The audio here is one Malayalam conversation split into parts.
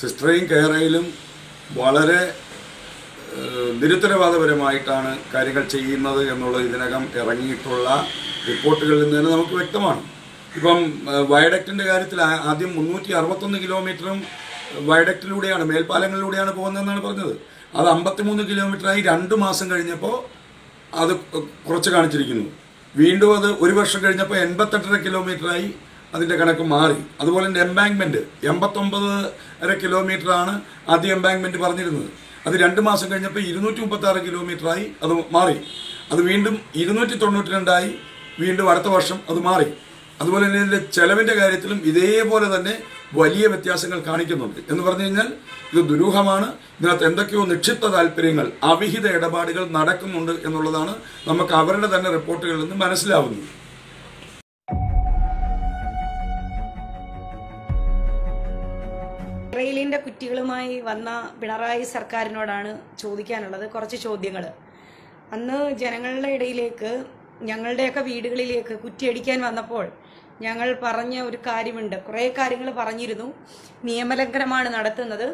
സിസ്റ്ററേയും കയറയിലും വളരെ നിരുത്തരവാദപരമായിട്ടാണ് കാര്യങ്ങൾ ചെയ്യുന്നത് എന്നുള്ളത് ഇതിനകം ഇറങ്ങിയിട്ടുള്ള റിപ്പോർട്ടുകളിൽ നിന്ന് തന്നെ നമുക്ക് വ്യക്തമാണ്. ഇപ്പം വയഡക്റ്റിന്റെ കാര്യത്തിൽ ആദ്യം മുന്നൂറ്റി അറുപത്തൊന്ന് കിലോമീറ്ററും വയഡക്റ്റിലൂടെയാണ് മേൽപ്പാലങ്ങളിലൂടെയാണ് പോകുന്നതെന്നാണ് പറഞ്ഞത്. അത് അമ്പത്തിമൂന്ന് കിലോമീറ്ററായി രണ്ട് മാസം കഴിഞ്ഞപ്പോൾ അത് കുറച്ച് കാണിച്ചിരിക്കുന്നു. വീണ്ടും അത് ഒരു വർഷം കഴിഞ്ഞപ്പോൾ എൺപത്തെട്ടര കിലോമീറ്ററായി അതിന്റെ കണക്ക് മാറി. അതുപോലെ തന്നെ എംബാങ്ക്മെന്റ് എൺപത്തൊമ്പത് അര കിലോമീറ്ററാണ് ആദ്യം എംബാങ്ക്മെന്റ് പറഞ്ഞിരുന്നത്. അത് രണ്ട് മാസം കഴിഞ്ഞപ്പോൾ ഇരുന്നൂറ്റി മുപ്പത്താറ് കിലോമീറ്ററായി അത് മാറി. അത് വീണ്ടും ഇരുന്നൂറ്റി തൊണ്ണൂറ്റി രണ്ടായി വീണ്ടും അടുത്ത വർഷം അത് മാറി. അതുപോലെ തന്നെ ഇതിന്റെ ചെലവിന്റെ കാര്യത്തിലും ഇതേപോലെ തന്നെ വലിയ വ്യത്യാസങ്ങൾ കാണിക്കുന്നുണ്ട്. എന്ന് പറഞ്ഞു കഴിഞ്ഞാൽ ഇത് ദുരൂഹമാണ്. ഇതിനകത്ത് എന്തൊക്കെയോ നിക്ഷിപ്ത താല്പര്യങ്ങൾ അവിഹിത ഇടപാടുകൾ നടക്കുന്നുണ്ട് എന്നുള്ളതാണ് നമുക്ക് അവരുടെ തന്നെ റിപ്പോർട്ടുകളിൽ നിന്ന് മനസ്സിലാവുന്നത്. റെയിലിന്റെ കുറ്റികളുമായി വന്ന പിണറായി സർക്കാരിനോടാണ് ചോദിക്കാനുള്ളത് കുറച്ച് ചോദ്യങ്ങൾ. അന്ന് ജനങ്ങളുടെ ഇടയിലേക്ക് ഞങ്ങളുടെയൊക്കെ വീടുകളിലേക്ക് കുറ്റിയടിക്കാൻ വന്നപ്പോൾ ഞങ്ങൾ പറഞ്ഞ ഒരു കാര്യമുണ്ട്. കുറേ കാര്യങ്ങൾ പറഞ്ഞിരുന്നു. നിയമലംഘനമാണ് നടത്തുന്നത്.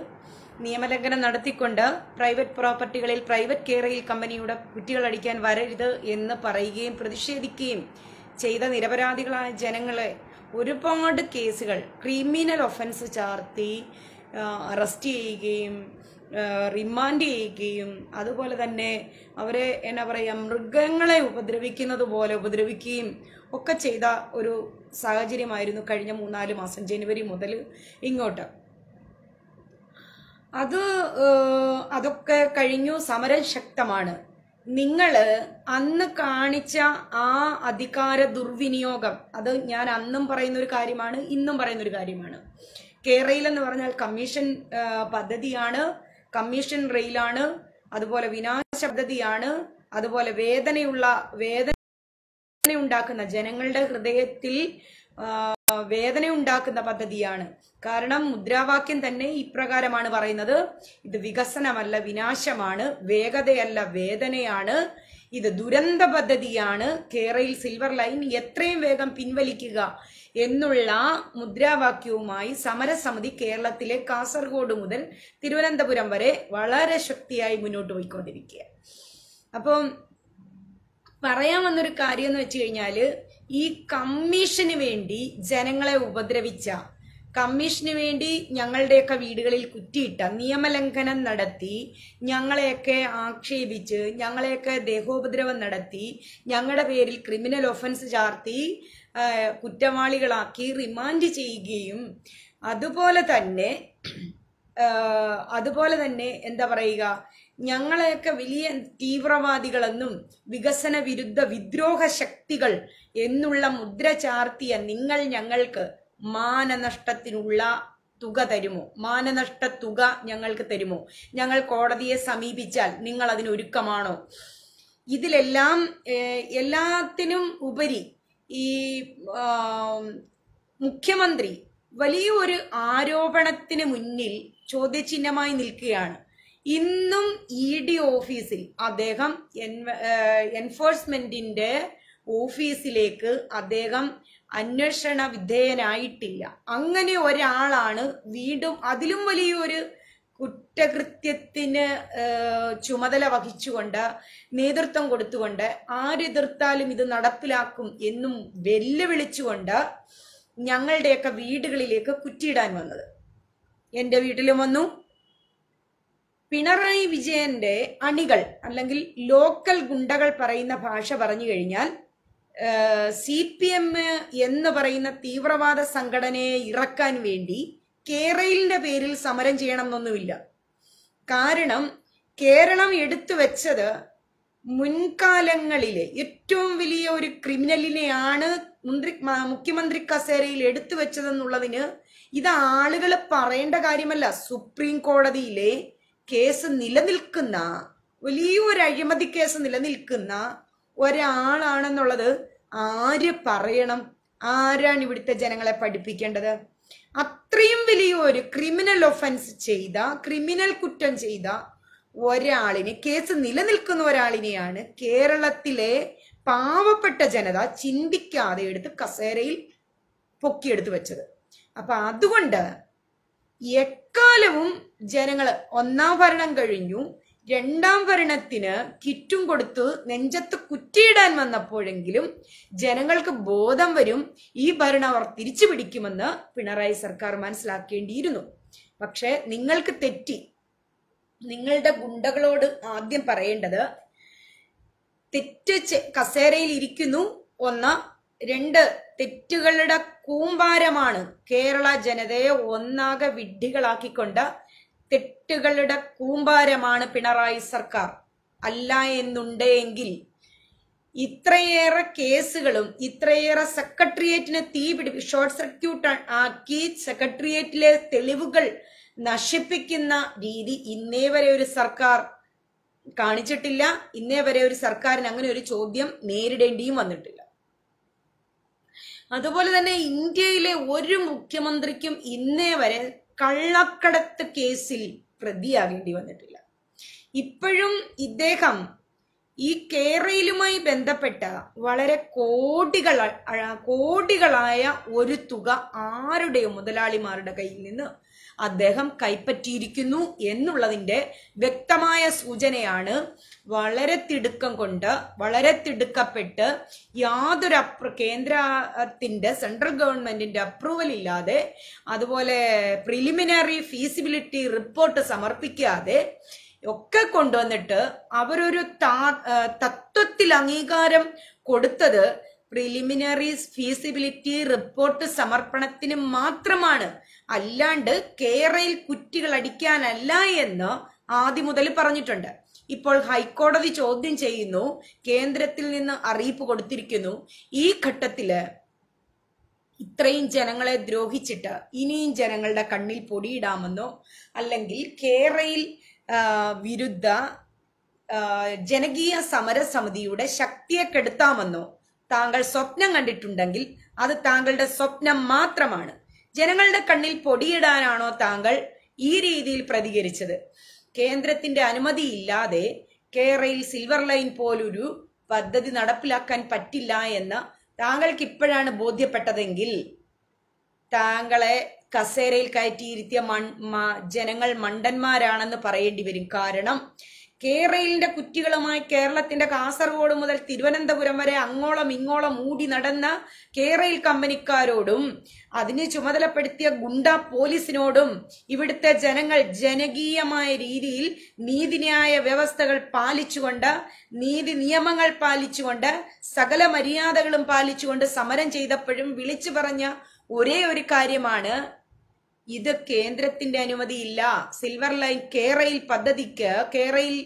നിയമലംഘനം നടത്തിക്കൊണ്ട് പ്രൈവറ്റ് പ്രോപ്പർട്ടികളിൽ പ്രൈവറ്റ് കെയറിൽ കമ്പനിയുടെ കുറ്റികൾ അടിക്കാൻ വരരുത് എന്ന് പറയുകയും പ്രതിഷേധിക്കുകയും ചെയ്ത നിരപരാധികളായ ജനങ്ങളെ ഒരുപാട് കേസുകൾ ക്രിമിനൽ ഒഫൻസ് ചാർത്തി അറസ്റ്റ് ചെയ്യുകയും റിമാൻഡ് ചെയ്യുകയും അതുപോലെ തന്നെ അവരെ എന്നാ പറയുക മൃഗങ്ങളെ ഉപദ്രവിക്കുന്നത് പോലെ ഉപദ്രവിക്കുകയും ഒക്കെ ചെയ്ത ഒരു സാഹചര്യമായിരുന്നു കഴിഞ്ഞ മൂന്നാൽ മാസം ജനുവരി മുതൽ ഇങ്ങോട്ട്. അത് അതൊക്കെ കഴിഞ്ഞു. സമരം ശക്തമാണ്. നിങ്ങൾ അന്ന് കാണിച്ച ആ അധികാര ദുർവിനിയോഗം അത് ഞാൻ അന്നും പറയുന്ന ഒരു കാര്യമാണ് ഇന്നും പറയുന്ന ഒരു കാര്യമാണ്. കേരയിൽ എന്ന് പറഞ്ഞാൽ കമ്മീഷൻ പദ്ധതിയാണ്. കമ്മീഷൻ റെയിലാണ്. അതുപോലെ വിനാശ പദ്ധതിയാണ്. അതുപോലെ വേദനയുള്ള വേദന ഉണ്ടാക്കുന്ന ജനങ്ങളുടെ ഹൃദയത്തിൽ വേദന ഉണ്ടാക്കുന്ന പദ്ധതിയാണ്. കാരണം മുദ്രാവാക്യം തന്നെ ഇപ്രകാരമാണ് പറയുന്നത്. ഇത് വികസനമല്ല വിനാശമാണ്. വേഗതയല്ല വേദനയാണ്. ഇത് ദുരന്ത പദ്ധതിയാണ്. കേരയിൽ സിൽവർ ലൈൻ എത്രയും വേഗം പിൻവലിക്കുക. എന്നുള്ള മുദ്രാവാക്യവുമായി സമരസമിതി കേരളത്തിലെ കാസർഗോഡ് മുതൽ തിരുവനന്തപുരം വരെ വളരെ ശക്തിയായി മുന്നോട്ട് പോയിക്കൊണ്ടിരിക്കുക അപ്പം പറയാൻ വന്നൊരു കാര്യം എന്ന് വെച്ച് കഴിഞ്ഞാൽ ഈ കമ്മീഷന് വേണ്ടി ജനങ്ങളെ ഉപദ്രവിച്ച കമ്മീഷന് വേണ്ടി ഞങ്ങളുടെയൊക്കെ വീടുകളിൽ കുറ്റിയിട്ട നിയമലംഘനം നടത്തി ഞങ്ങളെയൊക്കെ ആക്ഷേപിച്ച് ഞങ്ങളെയൊക്കെ ദേഹോപദ്രവം നടത്തി ഞങ്ങളുടെ പേരിൽ ക്രിമിനൽ ഒഫൻസ് ചാർത്തി കുറ്റവാളികളാക്കി റിമാൻഡ് ചെയ്യുകയും അതുപോലെ തന്നെ അതുപോലെ തന്നെ എന്താ പറയുക ഞങ്ങളെയൊക്കെ വലിയ തീവ്രവാദികളെന്നും വികസന വിരുദ്ധ വിദ്രോഹ ശക്തികൾ എന്നുള്ള മുദ്ര ചാർത്തിയ നിങ്ങൾ ഞങ്ങൾക്ക് മാനനഷ്ടത്തിനുള്ള തുക തരുമോ? മാനനഷ്ട തുക ഞങ്ങൾക്ക് തരുമോ? ഞങ്ങൾ കോടതിയെ സമീപിച്ചാൽ നിങ്ങൾ അതിന് ഒരുക്കമാണോ? ഇതിലെല്ലാം എല്ലാത്തിനും ഉപരി ഈ മുഖ്യമന്ത്രി വലിയൊരു ആരോപണത്തിന് മുന്നിൽ ചോദ്യചിഹ്നമായി നിൽക്കുകയാണ്. ഇന്നും ഇ ഡി ഓഫീസിൽ അദ്ദേഹം എൻ- എൻഫോഴ്സ്മെന്റിന്റെ ഓഫീസിലേക്ക് അദ്ദേഹം അന്വേഷണ വിധേയനായിട്ടില്ല. അങ്ങനെ ഒരാളാണ് വീണ്ടും അതിലും വലിയൊരു കുറ്റകൃത്യത്തിന് ചുമതല വഹിച്ചുകൊണ്ട് നേതൃത്വം കൊടുത്തുകൊണ്ട് ആരെതിർത്താലും ഇത് നടപ്പിലാക്കും എന്നും വെല്ലുവിളിച്ചുകൊണ്ട് ഞങ്ങളുടെയൊക്കെ വീടുകളിലേക്ക് കുറ്റിയിടാൻ വന്നത്. എന്റെ വീട്ടിലും വന്നു. പിണറായി വിജയന്റെ അണികൾ അല്ലെങ്കിൽ ലോക്കൽ ഗുണ്ടകൾ പറയുന്ന ഭാഷ പറഞ്ഞു കഴിഞ്ഞാൽ സി പി എം എന്ന് പറയുന്ന തീവ്രവാദ സംഘടനയെ ഇറക്കാൻ വേണ്ടി കേരളിന്റെ പേരിൽ സമരം ചെയ്യണം എന്നൊന്നുമില്ല കാരണം കേരളം എടുത്തു വെച്ചത് മുൻകാലങ്ങളിലെ ഏറ്റവും വലിയ ഒരു ക്രിമിനലിനെയാണ് മന്ത്രി മുഖ്യമന്ത്രി കസേരയിൽ എടുത്തു വെച്ചതെന്നുള്ളതിന് ഇത് ആളുകൾ പറയേണ്ട കാര്യമല്ല. സുപ്രീം കോടതിയിലെ കേസ് നിലനിൽക്കുന്ന വലിയൊരു അഴിമതി കേസ് നിലനിൽക്കുന്ന ഒരാളാണെന്നുള്ളത് ആര് പറയണം? ആരാണ് ഇവിടുത്തെ ജനങ്ങളെ പഠിപ്പിക്കേണ്ടത്? അത്രയും വലിയ ഒരു ക്രിമിനൽ ഒഫൻസ് ചെയ്ത ക്രിമിനൽ കുറ്റം ചെയ്ത ഒരാളിനെ കേസ് നിലനിൽക്കുന്ന ഒരാളിനെയാണ് കേരളത്തിലെ പാവപ്പെട്ട ജനത ചിന്തിക്കാതെ എടുത്ത് കസേരയിൽ പൊക്കിയെടുത്ത് വെച്ചത്. അപ്പൊ അതുകൊണ്ട് എക്കാലവും ജനങ്ങൾ ഒന്നാം ഭരണം കഴിഞ്ഞു. രണ്ടാം ഭരണത്തിന് കിറ്റും കൊടുത്ത് നെഞ്ചത്ത് കുറ്റിയിടാൻ വന്നപ്പോഴെങ്കിലും ജനങ്ങൾക്ക് ബോധം വരും ഈ ഭരണം അവർ തിരിച്ചു പിടിക്കുമെന്ന് പിണറായി സർക്കാർ മനസ്സിലാക്കേണ്ടിയിരുന്നു. പക്ഷെ നിങ്ങൾക്ക് തെറ്റി. നിങ്ങളുടെ ഗുണ്ടകളോട് ആദ്യം പറയേണ്ടത് തെറ്റ് കസേരയിൽ ഇരിക്കുന്നു ഒന്ന് രണ്ട് തെറ്റുകളുടെ കൂമ്പാരമാണ് കേരള ജനതയെ ഒന്നാകെ വിഡ്ഢികളാക്കിക്കൊണ്ട് തെറ്റുകളുടെ കൂമ്പാരമാണ് പിണറായി സർക്കാർ. അല്ല എന്നുണ്ടെങ്കിൽ ഇത്രയേറെ കേസുകളും ഇത്രയേറെ സെക്രട്ടേറിയറ്റിന് തീ പിടി ഷോർട്ട് സർക്യൂട്ട് ആക്കി സെക്രട്ടേറിയറ്റിലെ തെളിവുകൾ നശിപ്പിക്കുന്ന രീതി ഇന്നേ വരെ ഒരു സർക്കാർ കാണിച്ചിട്ടില്ല. ഇന്നേ വരെ ഒരു സർക്കാരിന് അങ്ങനെ ഒരു ചോദ്യം നേരിടേണ്ടിയും വന്നിട്ടില്ല. അതുപോലെ തന്നെ ഇന്ത്യയിലെ ഒരു മുഖ്യമന്ത്രിക്കും ഇന്നേ വരെ കള്ളക്കടത്ത് കേസിൽ പ്രതിയാകേണ്ടി വന്നിട്ടില്ല. ഇപ്പോഴും ഇദ്ദേഹം ഈ കേരളയിലുമായി ബന്ധപ്പെട്ട വളരെ കോടികൾ കോടികളായ ഒരു തുക ആരുടെയോ മുതലാളിമാരുടെ കയ്യിൽ നിന്ന് അദ്ദേഹം കൈപ്പറ്റിയിരിക്കുന്നു എന്നുള്ളതിന്റെ വ്യക്തമായ സൂചനയാണ് വളരെ തിടുക്കം കൊണ്ട് വളരെ തിടുക്കപ്പെട്ട് യാതൊരു അപ്ര കേന്ദ്രത്തിന്റെ സെൻട്രൽ ഗവൺമെന്റിന്റെ അപ്രൂവൽ ഇല്ലാതെ അതുപോലെ പ്രിലിമിനറി ഫീസിബിലിറ്റി റിപ്പോർട്ട് സമർപ്പിക്കാതെ ഒക്കെ കൊണ്ടുവന്നിട്ട് അവരൊരു താ- തത്വത്തിൽ അംഗീകാരം കൊടുത്തത് പ്രിലിമിനറി ഫീസിബിലിറ്റി റിപ്പോർട്ട് സമർപ്പണത്തിന് മാത്രമാണ്. അല്ലാണ്ട് കേരയിൽ കുറ്റികൾ അടിക്കാനല്ല എന്ന് ആദ്യം മുതൽ പറഞ്ഞിട്ടുണ്ട്. ഇപ്പോൾ ഹൈക്കോടതി ചോദ്യം ചെയ്യുന്നു കേന്ദ്രത്തിൽ നിന്ന് അറിയിപ്പ് കൊടുത്തിരിക്കുന്നു. ഈ ഘട്ടത്തിൽ ഇത്രയും ജനങ്ങളെ ദ്രോഹിച്ചിട്ട് ഇനിയും ജനങ്ങളുടെ കണ്ണിൽ പൊടിയിടാമെന്നോ അല്ലെങ്കിൽ കേരയിൽ വിരുദ്ധ ജനകീയ സമരസമിതിയുടെ ശക്തിയെ കെടുത്താമെന്നോ താങ്കൾ സ്വപ്നം കണ്ടിട്ടുണ്ടെങ്കിൽ അത് താങ്കളുടെ സ്വപ്നം മാത്രമാണ്. ജനങ്ങളുടെ കണ്ണിൽ പൊടിയിടാനാണോ താങ്കൾ ഈ രീതിയിൽ പ്രതികരിച്ചത്? കേന്ദ്രത്തിന്റെ അനുമതിയില്ലാതെ കേരളയിൽ സിൽവർ ലൈൻ പോലൊരു പദ്ധതി നടപ്പിലാക്കാൻ പറ്റില്ല എന്ന് താങ്കൾക്ക് ഇപ്പോഴാണ് ബോധ്യപ്പെട്ടതെങ്കിൽ താങ്കളെ കസേരയിൽ കയറ്റിയിരുത്തിയ മൺ ജനങ്ങൾ മണ്ടന്മാരാണെന്ന് പറയേണ്ടി വരും. കാരണം കേരളിന്റെ കുറ്റികളുമായി കേരളത്തിന്റെ കാസർഗോഡ് മുതൽ തിരുവനന്തപുരം വരെ അങ്ങോളം ഇങ്ങോളം മൂടി നടന്ന കേരളയിൽ കമ്പനിക്കാരോടും അതിന് ചുമതലപ്പെടുത്തിയ ഗുണ്ട പോലീസിനോടും ഇവിടുത്തെ ജനങ്ങൾ ജനകീയമായ രീതിയിൽ നീതിന്യായ വ്യവസ്ഥകൾ പാലിച്ചുകൊണ്ട് നീതി നിയമങ്ങൾ പാലിച്ചുകൊണ്ട് സകല മര്യാദകളും പാലിച്ചുകൊണ്ട് സമരം ചെയ്തപ്പോഴും വിളിച്ചു പറഞ്ഞ ഒരേ ഒരു കാര്യമാണ് ഇത് കേന്ദ്രത്തിന്റെ അനുമതിയില്ല സിൽവർ ലൈൻ കേരയിൽ പദ്ധതിക്ക് കേരയിൽ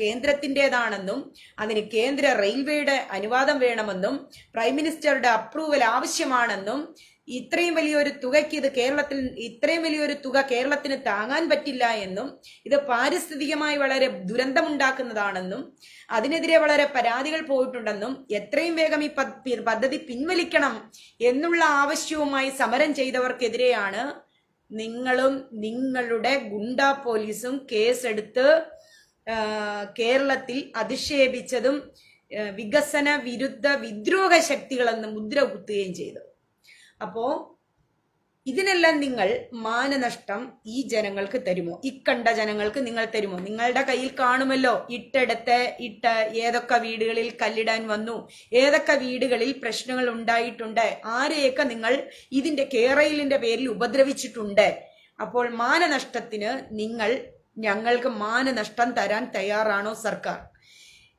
കേന്ദ്രത്തിന്റെതാണെന്നും അതിന് കേന്ദ്ര റെയിൽവേയുടെ അനുവാദം വേണമെന്നും പ്രൈം മിനിസ്റ്ററുടെ അപ്രൂവൽ ആവശ്യമാണെന്നും ഇത്രയും വലിയൊരു തുകയ്ക്ക് ഇത് കേരളത്തിൽ ഇത്രയും വലിയൊരു തുക കേരളത്തിന് താങ്ങാൻ പറ്റില്ല എന്നും ഇത് പാരിസ്ഥിതികമായി വളരെ ദുരന്തമുണ്ടാക്കുന്നതാണെന്നും അതിനെതിരെ വളരെ പരാതികൾ പോയിട്ടുണ്ടെന്നും എത്രയും വേഗം ഈ പദ്ധതി പിൻവലിക്കണം എന്നുള്ള ആവശ്യവുമായി സമരം ചെയ്തവർക്കെതിരെയാണ് നിങ്ങളും നിങ്ങളുടെ ഗുണ്ട പോലീസും കേസെടുത്ത് കേരളത്തിൽ അധിക്ഷേപിച്ചതും വികസന വിരുദ്ധ വിദ്രോഹ ശക്തികളെന്ന് മുദ്ര കുത്തുകയും ചെയ്തു. അപ്പോ ഇതിനെല്ലാം നിങ്ങൾ മാനനഷ്ടം ഈ ജനങ്ങൾക്ക് തരുമോ? ഇക്കണ്ട ജനങ്ങൾക്ക് നിങ്ങൾ തരുമോ? നിങ്ങളുടെ കയ്യിൽ കാണുമല്ലോ ഇട്ടെടുത്ത് ഇട്ട ഏതൊക്കെ വീടുകളിൽ കല്ലിടാൻ വന്നു ഏതൊക്കെ വീടുകളിൽ പ്രശ്നങ്ങൾ ഉണ്ടായിട്ടുണ്ട് ആരെയൊക്കെ നിങ്ങൾ ഇതിന്റെ കേറയിലിന്റെ പേരിൽ ഉപദ്രവിച്ചിട്ടുണ്ട്. അപ്പോൾ മാനനഷ്ടത്തിന് നിങ്ങൾ ഞങ്ങൾക്ക് മാനനഷ്ടം തരാൻ തയ്യാറാണോ സർക്കാർ?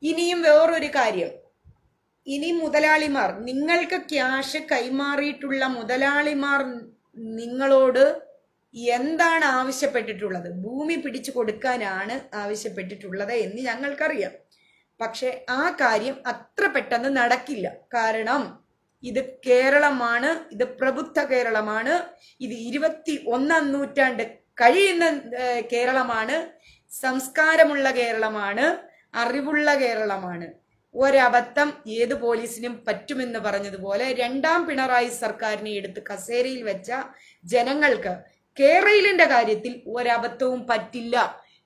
ഇനിയും വേറൊരു കാര്യം. ഇനി മുതലാളിമാർ നിങ്ങൾക്ക് ക്യാഷ് കൈമാറിയിട്ടുള്ള മുതലാളിമാർ നിങ്ങളോട് എന്താണ് ആവശ്യപ്പെട്ടിട്ടുള്ളത്? ഭൂമി പിടിച്ചു കൊടുക്കാനാണ് ആവശ്യപ്പെട്ടിട്ടുള്ളത് എന്ന് ഞങ്ങൾക്കറിയാം. പക്ഷെ ആ കാര്യം അത്ര പെട്ടെന്ന് നടക്കില്ല. കാരണം ഇത് കേരളമാണ് ഇത് പ്രബുദ്ധ കേരളമാണ് ഇത് ഇരുപത്തി ഒന്നാം നൂറ്റാണ്ട് കഴിയുന്ന കേരളമാണ് സംസ്കാരമുള്ള കേരളമാണ് അറിവുള്ള കേരളമാണ്. ഒരബദ്ധം ഏത് പോലീസിനും പറ്റുമെന്ന് പറഞ്ഞതുപോലെ രണ്ടാം പിണറായി സർക്കാരിനെ എടുത്ത് കസേരയിൽ വെച്ച ജനങ്ങൾക്ക് കേരളിന്റെ കാര്യത്തിൽ ഒരബദ്ധവും പറ്റില്ല.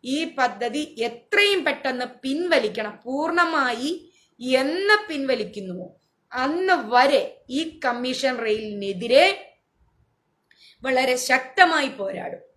ഈ പദ്ധതി എത്രയും പെട്ടെന്ന് പിൻവലിക്കണം പൂർണമായി എന്ന് പിൻവലിക്കുന്നുവോ? അന്ന് വരെ ഈ കമ്മീഷൻ റെയിലിനെതിരെ വളരെ ശക്തമായി പോരാടും.